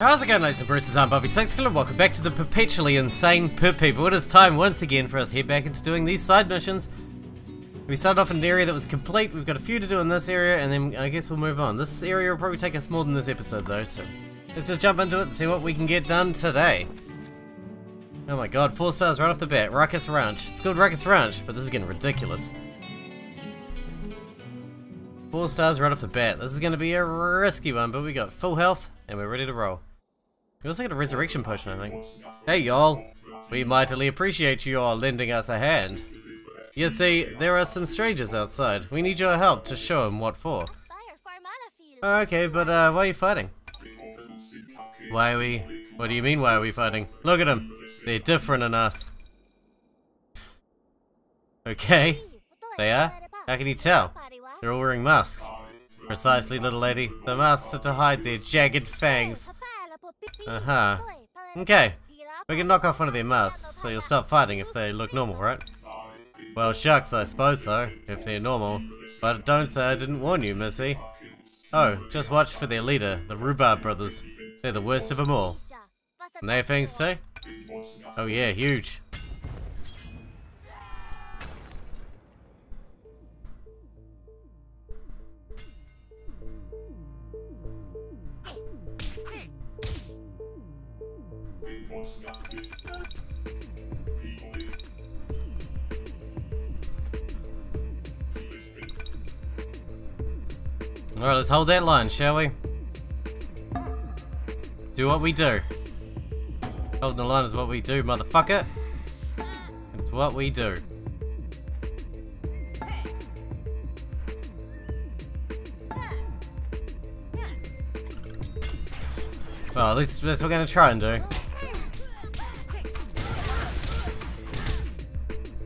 How's it going ladies and bruises, I'm Bobby Sixkilla and welcome back to the perpetually insane Pit People. It is time once again for us to head back into doing these side missions. We started off in an area that was complete, we've got a few to do in this area, and then I guess we'll move on. This area will probably take us more than this episode though, so let's just jump into it and see what we can get done today. Oh my god, 4 stars right off the bat, Ruckus Ranch. It's called Ruckus Ranch, but this is getting ridiculous. 4 stars right off the bat. This is going to be a risky one, but we got full health, and we're ready to roll. We also get a resurrection potion, I think. Hey y'all! We mightily appreciate you all lending us a hand. You see, there are some strangers outside. We need your help to show them what for. Okay, but uh, why are you fighting? Why are we... What do you mean, why are we fighting? Look at them! They're different than us. Okay. They are? How can you tell? They're all wearing masks. Precisely, little lady. The masks are to hide their jagged fangs. Uh-huh. Okay. We can knock off one of their masks, so you'll stop fighting if they look normal, right? Well, shucks, I suppose so, if they're normal. But don't say I didn't warn you, Missy. Oh, just watch for their leader, the Rhubarb brothers. They're the worst of them all. And they fangs too? Oh yeah, huge. Alright, let's hold that line, shall we? Do what we do. Holding the line is what we do, motherfucker. It's what we do. Well, at least that's what we're gonna try and do.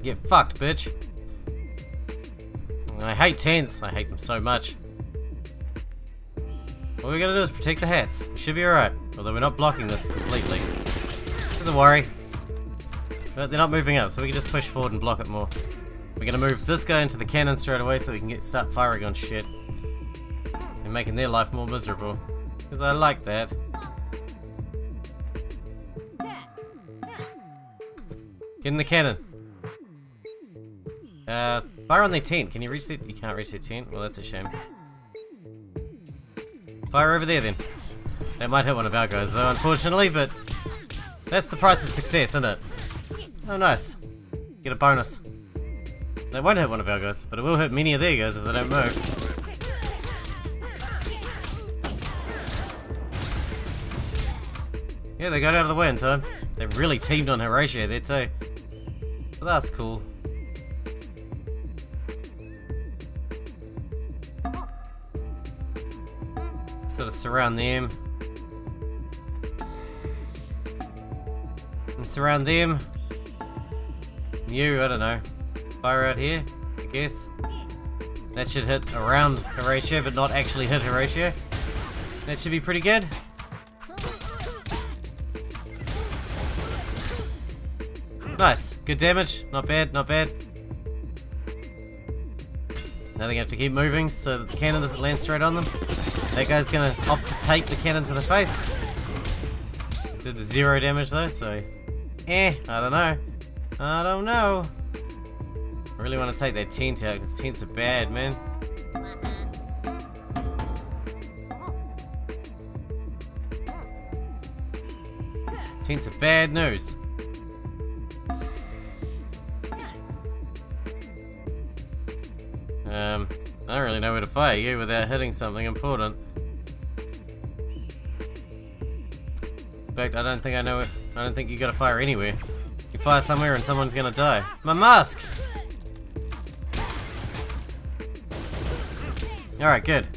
Get fucked, bitch. I hate tents. I hate them so much. All we gotta do is protect the hats. We should be alright. Although we're not blocking this completely. Doesn't worry. But they're not moving up, so we can just push forward and block it more. We're gonna move this guy into the cannon straight away so we can get start firing on shit. And making their life more miserable. Because I like that. Get in the cannon. Uh, fire on their tent. Can you reach the- you can't reach their tent? Well, that's a shame. Fire over there then. That might hit one of our guys though, unfortunately, but that's the price of success, isn't it? Oh, nice. Get a bonus. That won't hit one of our guys, but it will hit many of their guys if they don't move. Yeah, they got out of the way in time. They really teamed on Horatio there too. But that's cool. Sort of surround them. And surround them. You, I don't know. Fire out here, I guess. That should hit around Horatio, but not actually hit Horatio. That should be pretty good. Nice. Good damage. Not bad, not bad. Now they have to keep moving so that the cannon doesn't land straight on them. That guy's gonna opt to take the cannon to the face. Did zero damage though, so... Eh, I don't know. I don't know. I really want to take that tent out, because tents are bad, man. Tents are bad news. Fire you without hitting something important. In fact, I don't think I know it. I don't think you gotta fire anywhere. You fire somewhere and someone's gonna die. My mask! Alright, good.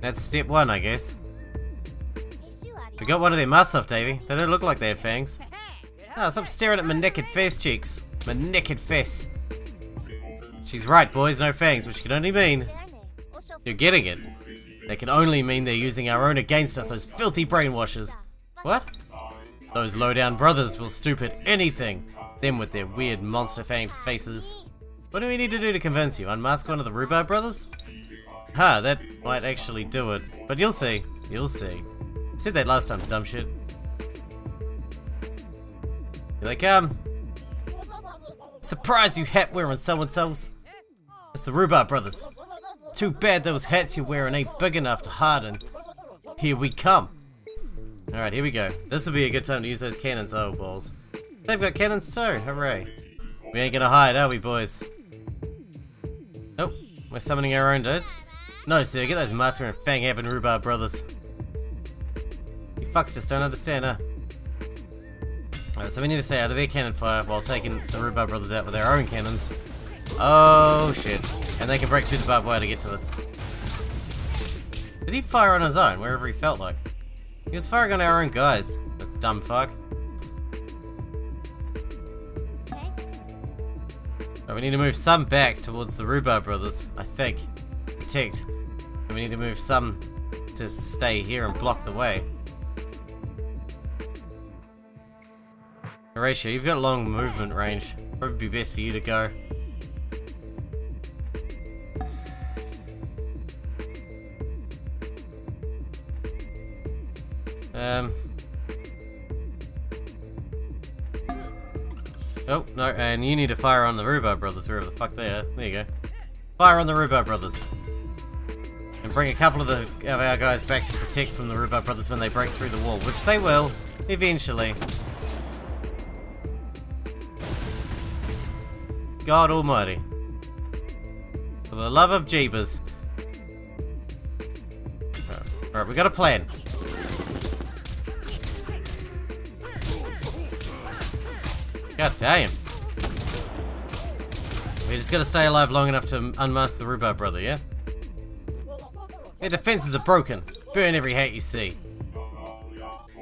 That's step one, I guess. We got one of their masks off, Davy. They don't look like they have fangs. Oh, stop staring at my naked face cheeks. My naked face. She's right, boys, no fangs, which can only mean... You're getting it. They can only mean they're using our own against us, those filthy brainwashers. What? Those low-down brothers will stoop at anything. Them with their weird monster-fanged faces. What do we need to do to convince you? Unmask one of the Rhubarb brothers? Ha, that might actually do it. But you'll see. You'll see. Said that last time, dumb shit. Here they come. Surprise, you hat wearing so and so's. It's the Rhubarb brothers. Too bad those hats you're wearing ain't big enough to harden. Here we come. Alright, here we go. This will be a good time to use those cannons. Oh, balls. They've got cannons too. Hooray. We ain't gonna hide, are we, boys? Nope. We're summoning our own dudes. No, sir. Get those mask and fang having Rhubarb brothers. You fucks just don't understand, huh? Alright, so we need to stay out of their cannon fire while taking the Rhubarb brothers out with our own cannons. Oh, shit. And they can break through the barbed wire to get to us. Did he fire on his own, wherever he felt like? He was firing on our own guys. The dumb fuck. We need to move some back towards the Rhubarb brothers, I think. Protect. And we need to move some to stay here and block the way. Horatio, you've got a long movement range. Probably be best for you to go. Um. Oh, no, and you need to fire on the Rhubarb Brothers, wherever the fuck they are. There you go. Fire on the Rhubarb Brothers. And bring a couple of, the, of our guys back to protect from the Rhubarb Brothers when they break through the wall, which they will, eventually. God almighty. For the love of Jeebus. Alright, we got a plan. God damn. We just gotta stay alive long enough to unmask the Rhubarb brother, yeah? Their defenses are broken. Burn every hat you see.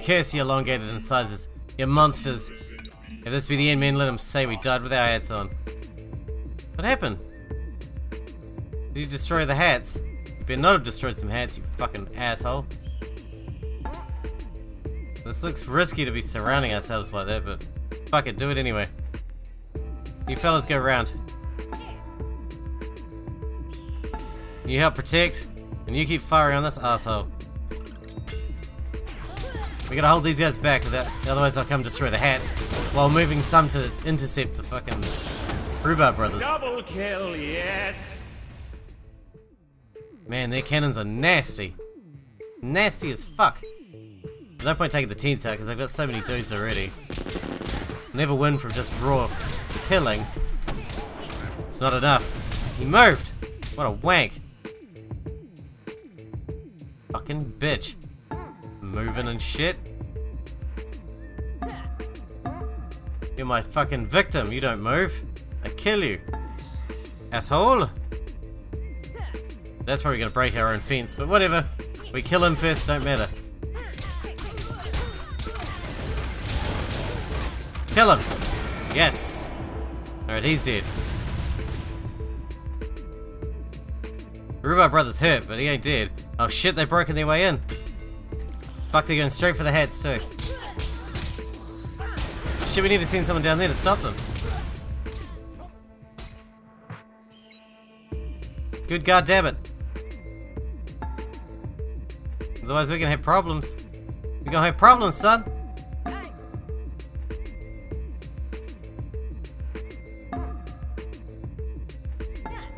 Curse you elongated incisors. You monsters. If this be the end, men let them say we died with our hats on. What happened? Did you destroy the hats? You better not have destroyed some hats, you fucking asshole. This looks risky to be surrounding ourselves like that, but Fuck it, do it anyway. You fellas go around. You help protect, and you keep firing on this asshole. We gotta hold these guys back, otherwise they'll come destroy the hats, while moving some to intercept the fucking Rhubarb brothers. Double kill, yes. Man, their cannons are nasty. Nasty as fuck. no point taking the teens out, because they've got so many dudes already. Never win from just raw killing. It's not enough. He moved! What a wank. Fucking bitch. Moving and shit. You're my fucking victim. You don't move. I kill you. Asshole. That's probably gonna break our own fence, but whatever. We kill him first, don't matter. Kill him! Yes! Alright, he's dead. Rhubarb Brothers hurt, but he ain't dead. Oh shit, they've broken their way in. Fuck, they're going straight for the heads too. Shit, we need to send someone down there to stop them. Good goddamn it. Otherwise we're gonna have problems. We're gonna have problems, son.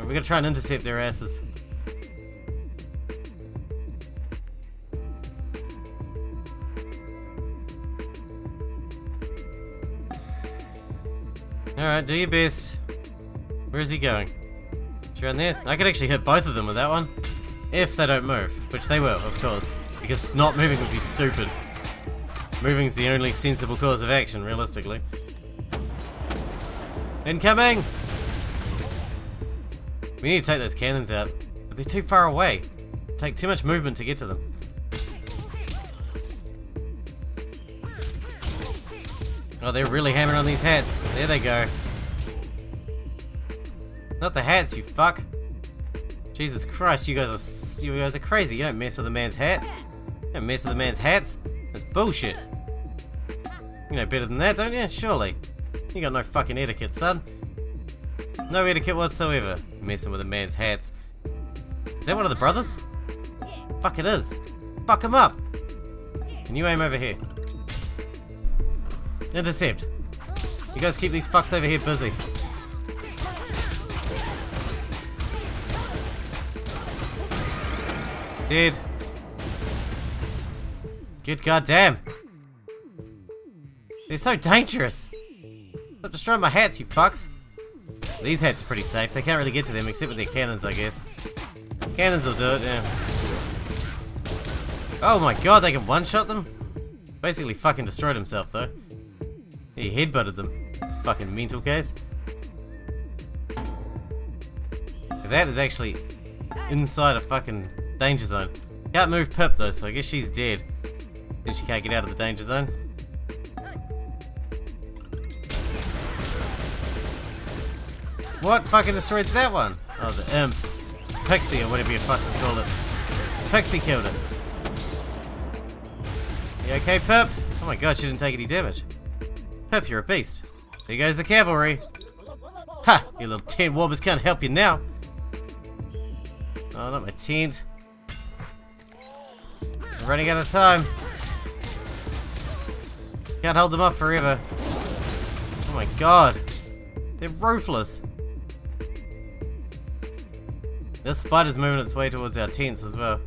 We're gonna try and intercept their asses. Alright, do your best. Where is he going? It's around there? I could actually hit both of them with that one. If they don't move. Which they will, of course. Because not moving would be stupid. Moving's the only sensible course of action, realistically. Incoming! We need to take those cannons out. But they're too far away. take too much movement to get to them. Oh, they're really hammering on these hats. There they go. Not the hats, you fuck. Jesus Christ, you guys are you guys are crazy. You don't mess with a man's hat. You don't mess with a man's hats. That's bullshit. You know better than that, don't you? Surely. You got no fucking etiquette, son. No etiquette whatsoever. Messing with a man's hats. Is that one of the brothers? Fuck it is. Fuck him up. Can you aim over here? Intercept. You guys keep these fucks over here busy. Dead. Good goddamn. They're so dangerous. Stop destroying my hats, you fucks. These hats are pretty safe. They can't really get to them except with their cannons, I guess. Cannons will do it, yeah. Oh my god, they can one-shot them? Basically fucking destroyed himself, though. He headbutted them. Fucking mental case. That is actually inside a fucking danger zone. Can't move Pip though, so I guess she's dead. Then she can't get out of the danger zone. What fucking destroyed that one? Oh, the imp. Pixie, or whatever you fucking call it. Pixie killed it. You okay, Pip? Oh my god, she didn't take any damage. Pip, you're a beast. There goes the cavalry. Ha! You little tent warmers can't help you now. Oh, not my tent. I'm running out of time. Can't hold them up forever. Oh my god. They're ruthless. This spider's moving its way towards our tents as well.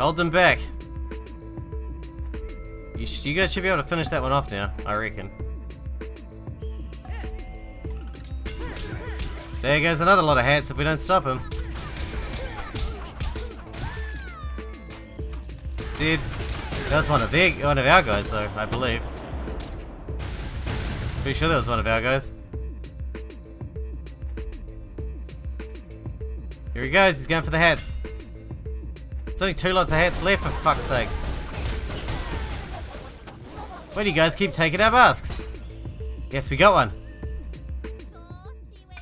Hold them back. You, you, guys should be able to finish that one off now, I reckon. There goes another lot of hats if we don't stop him. Dude, that was one of their, one of our guys though, I believe. Pretty sure that was one of our guys. Here he goes, he's going for the hats. There's only two lots of hats left for fuck's sakes. Why do you guys keep taking our masks? Yes, we got one.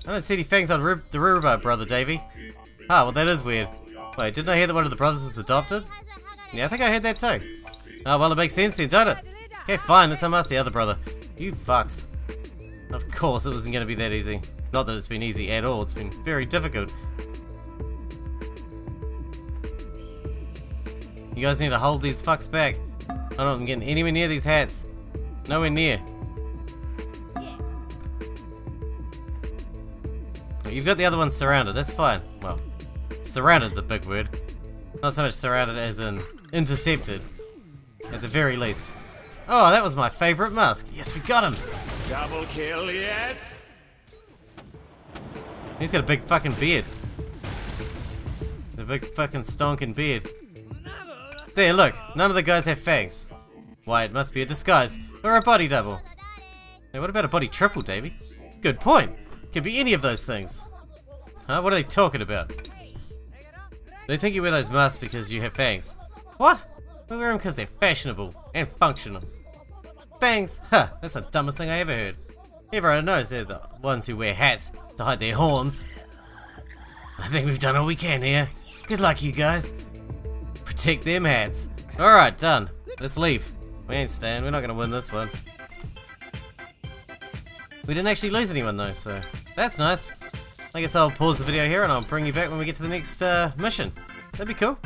I don't see any fangs on the rhubarb, brother Davy. Ah, well that is weird. Wait, didn't I hear that one of the brothers was adopted? Yeah, I think I heard that too. Oh, well it makes sense then, don't it? Okay, fine, let's unmask the other brother. You fucks. Of course it wasn't going to be that easy. Not that it's been easy at all, it's been very difficult. You guys need to hold these fucks back. I don't get anywhere near these hats. Nowhere near. You've got the other one surrounded, that's fine. Well, surrounded's a big word. Not so much surrounded as in intercepted. At the very least. Oh, that was my favorite mask. Yes, we got him. Double kill, yes. He's got a big fucking beard. The big fucking stonking beard. There, look, none of the guys have fangs. Why, it must be a disguise, or a body double. Hey, what about a body triple, Davy? Good point. Could be any of those things. Huh? What are they talking about? They think you wear those masks because you have fangs. What? We wear them because they're fashionable and functional. Fangs? Huh, that's the dumbest thing I ever heard. Everyone knows they're the ones who wear hats to hide their horns. I think we've done all we can here. Good luck, you guys. Protect them hats. Alright, done. Let's leave. We ain't staying. We're not to win this one. We didn't actually lose anyone though, so that's nice. I guess I'll pause the video here and I'll bring you back when we get to the next uh, mission. That'd be cool.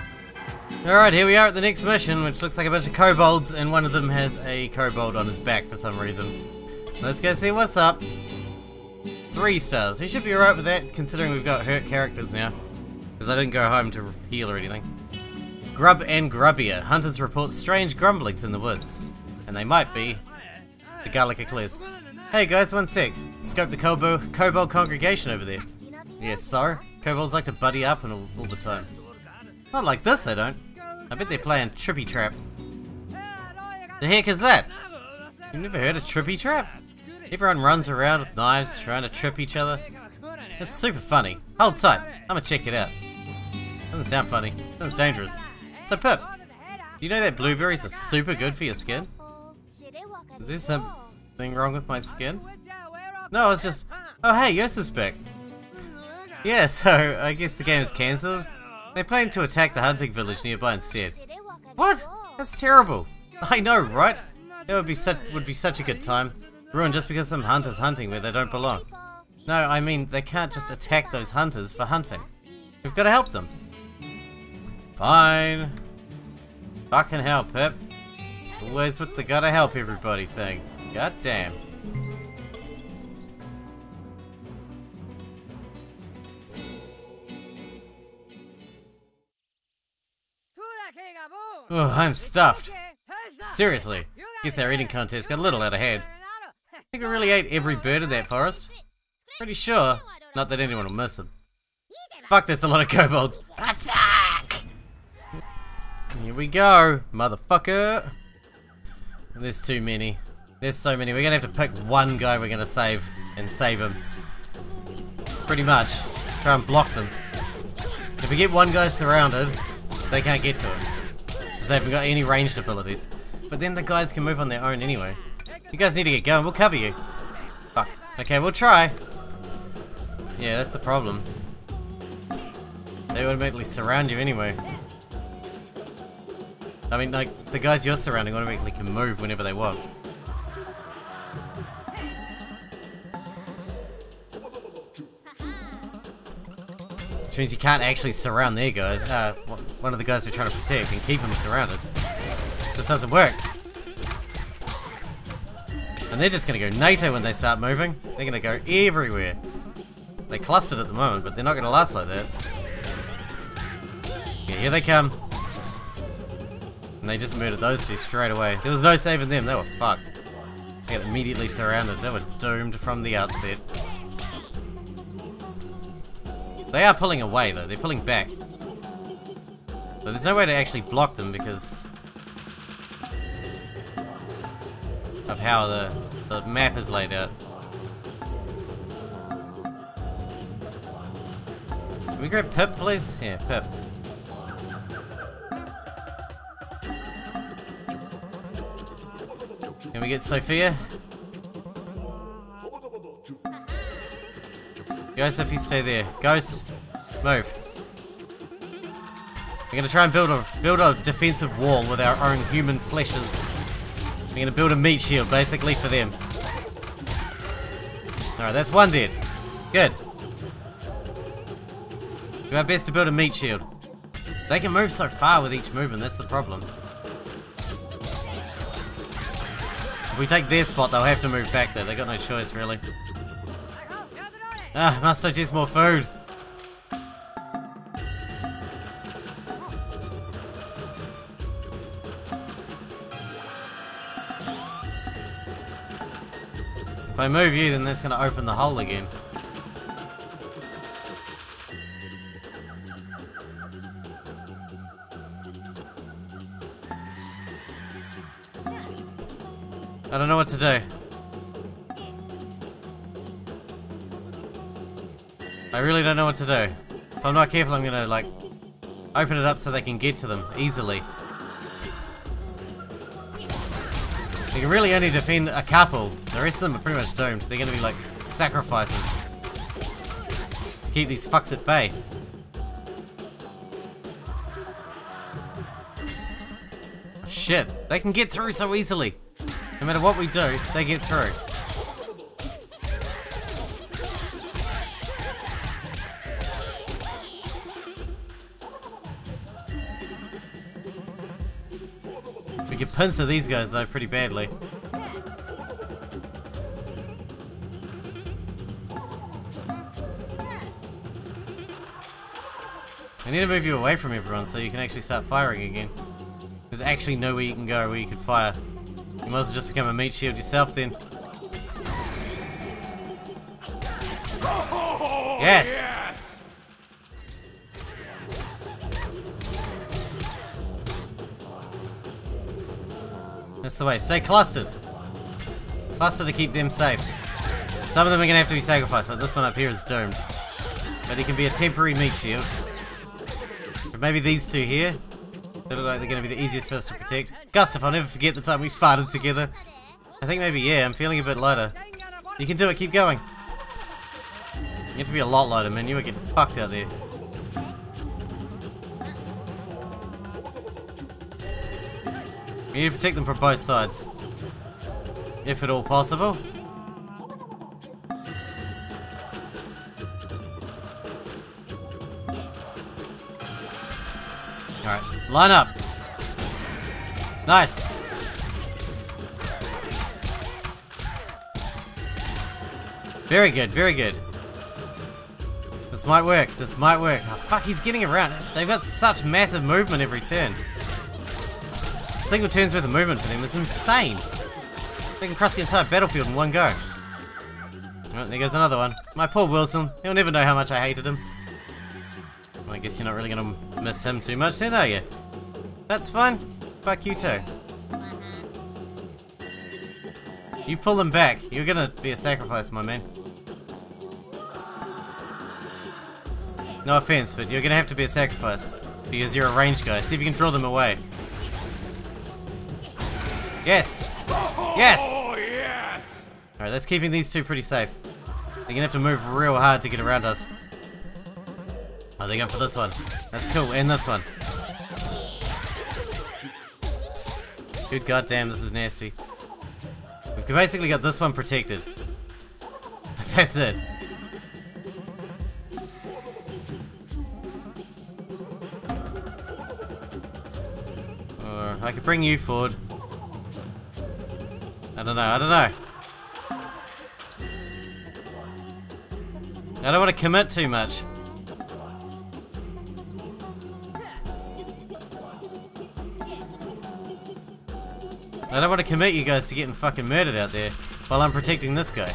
Alright, here we are at the next mission, which looks like a bunch of kobolds, and one of them has a kobold on his back for some reason. Let's go see what's up. Three stars. We should be alright with that, considering we've got hurt characters now. Because I didn't go home to heal or anything. Grub and grubbier. Hunters report strange grumblings in the woods. And they might be the Garlic Eclairs. Hey guys, one sec. Scope the Kobold, Kobold congregation over there. Yes, so? Kobolds like to buddy up and all, all, the time. Not like this, they don't. I bet they're playing Trippy Trap. The heck is that? You've never heard of Trippy Trap? Everyone runs around with knives trying to trip each other. It's super funny. Hold tight, I'm gonna check it out. Doesn't sound funny. Sounds dangerous. So Pip, do you know that blueberries are super good for your skin? Is there something wrong with my skin? No, it's just... Oh hey, Yosef's back. Yeah, so I guess the game is cancelled. They plan to attack the hunting village nearby instead. What? That's terrible. I know, right? That would be such would be such a good time. Ruined just because some hunters hunting where they don't belong. No, I mean, they can't just attack those hunters for hunting. We've got to help them. Fine. Fucking hell, Pip. Always with the gotta help everybody thing. God damn. Oh, I'm stuffed. Seriously. Guess our eating contest got a little out of hand. I think we really ate every bird in that forest. Pretty sure. Not that anyone will miss them. Fuck, there's a lot of kobolds. Attack! Here we go, motherfucker. There's too many. There's so many. We're gonna have to pick one guy we're gonna save and save him. Pretty much. Try and block them. If we get one guy surrounded, they can't get to him. Because they haven't got any ranged abilities. But then the guys can move on their own anyway. You guys need to get going. We'll cover you. Fuck. Okay, we'll try. Yeah, that's the problem. They automatically surround you anyway. I mean, like, the guys you're surrounding automatically can move whenever they want. Which means you can't actually surround their guys, uh, one of the guys we're trying to protect and keep them surrounded. This doesn't work. And they're just gonna go NATO when they start moving. They're gonna go everywhere. They're clustered at the moment, but they're not gonna last like that. Yeah, here they come. And they just murdered those two straight away. There was no saving them, they were fucked. They got immediately surrounded. They were doomed from the outset. They are pulling away though, they're pulling back. So there's no way to actually block them because of how the, the map is laid out. Can we grab Pip please? Yeah, Pip. Can we get Sophia? Ghost, if you stay there. Ghost, We're gonna try and build a build a defensive wall with our own human fleshes. We're gonna build a meat shield basically for them. Alright, that's one dead. Good. Do our best to build a meat shield. They can move so far with each movement, that's the problem. If we take their spot, they'll have to move back there. They got no choice, really. Ah, must suggest more food. I move you, then that's going to open the hole again. I don't know what to do. I really don't know what to do. If I'm not careful, I'm gonna, like, open it up so they can get to them easily. You can really only defend a couple. The rest of them are pretty much doomed. They're gonna be, like, sacrifices. To keep these fucks at bay. Shit, they can get through so easily. No matter what we do, they get through. Pincer these guys though pretty badly. I need to move you away from everyone so you can actually start firing again. There's actually nowhere you can go where you can fire. You might as well just become a meat shield yourself then. Yes! That's the way. Stay clustered. Cluster to keep them safe. Some of them are going to have to be sacrificed. Like this one up here is doomed. But he can be a temporary meat shield. Maybe these two here. They look like they're going to be the easiest for us to protect. Gustav, I'll never forget the time we farted together. I think maybe, yeah, I'm feeling a bit lighter. You can do it, keep going. You have to be a lot lighter, man. You are getting fucked out there. We need to protect them from both sides. If at all possible. Alright, line up. Nice. Very good, very good. This might work, this might work. Oh, fuck, he's getting around. They've got such massive movement every turn. Single turns worth of movement for them is insane. They can cross the entire battlefield in one go. Oh, there goes another one. My poor Wilson. He'll never know how much I hated him. Well, I guess you're not really gonna miss him too much then, are you? That's fine. Fuck you too. Mm-hmm. You pull them back. You're gonna be a sacrifice, my man. No offense, but you're gonna have to be a sacrifice. Because you're a range guy. See if you can draw them away. Yes! Yes! Oh, yes! Alright, that's keeping these two pretty safe. They're gonna have to move real hard to get around us. Oh, they're going for this one. That's cool, and this one. Good goddamn, this is nasty. We've basically got this one protected. But that's it. Or I could bring you forward. I don't know, I don't know. I don't want to commit too much. I don't want to commit you guys to getting fucking murdered out there while I'm protecting this guy.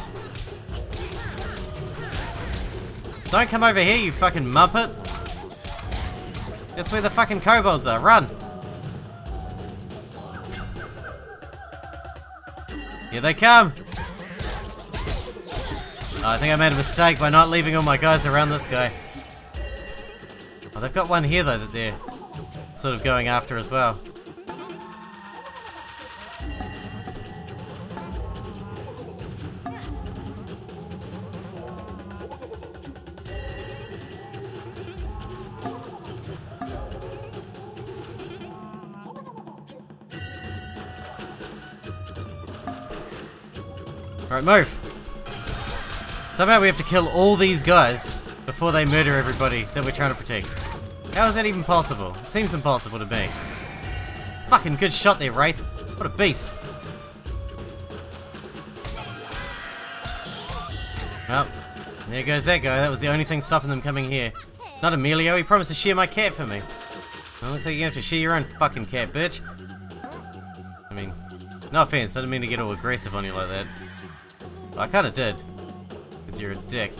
Don't come over here, you fucking muppet. That's where the fucking kobolds are. Run! Here they come! Oh, I think I made a mistake by not leaving all my guys around this guy. Oh, they've got one here though that they're sort of going after as well. Alright, move! Somehow we have to kill all these guys before they murder everybody that we're trying to protect. How is that even possible? It seems impossible to me. Fucking good shot there, Wraith. What a beast. Well, there goes that guy. That was the only thing stopping them coming here. Not Emilio, he promised to share my cat for me. Well, looks like you have to share your own fucking cat, bitch. I mean, no offense, I didn't mean to get all aggressive on you like that. I kinda did. Because you're a dick.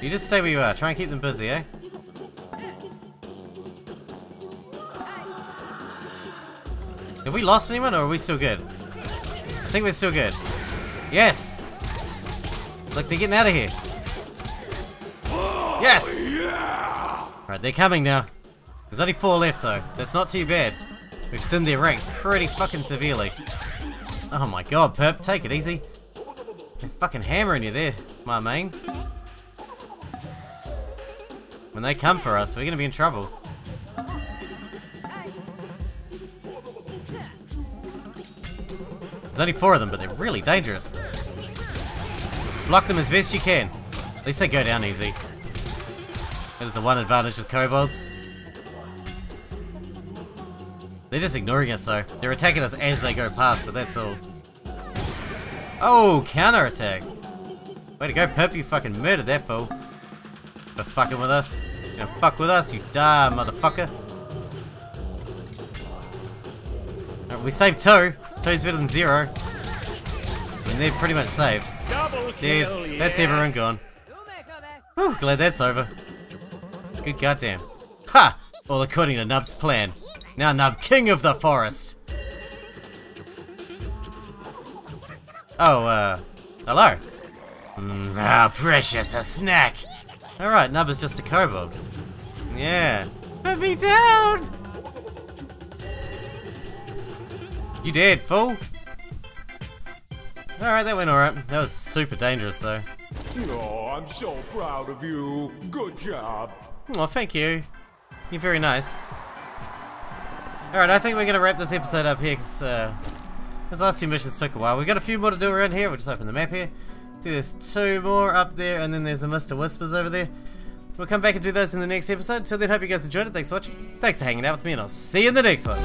You just stay where you are. Try and keep them busy, eh? Have we lost anyone or are we still good? I think we're still good. Yes! Look, they're getting out of here. Yes! Alright, they're coming now. There's only four left though. That's not too bad. We've thinned their ranks pretty fucking severely. Oh my god, Pip, take it easy. They're fucking hammering you there, my main. When they come for us, we're gonna be in trouble. There's only four of them, but they're really dangerous. Block them as best you can. At least they go down easy. That is the one advantage with kobolds. They're just ignoring us though. They're attacking us as they go past, but that's all. Oh, counter attack. Way to go, Pip, you fucking murdered that fool. For fucking with us. You gonna fuck with us, you damn motherfucker. Right, we saved two. Two's better than zero. I mean, they're pretty much saved. Double Dude, that's yes. everyone gone. Whew, glad that's over. Good goddamn. Ha! All according to Nub's plan. Now Nub, king of the forest. Oh, uh, hello. Mm, ah, precious, a snack. Alright, Nub is just a kobold. Yeah. Put me down! You did, fool. Alright, that went alright. That was super dangerous, though. Oh, I'm so proud of you. Good job. Oh, thank you. You're very nice. Alright, I think we're going to wrap this episode up here because uh, those last two missions took a while. We've got a few more to do around here. We'll just open the map here. See, there's two more up there, and then there's a Mr. Whispers over there. We'll come back and do those in the next episode. Till then, hope you guys enjoyed it. Thanks for watching. Thanks for hanging out with me, and I'll see you in the next one.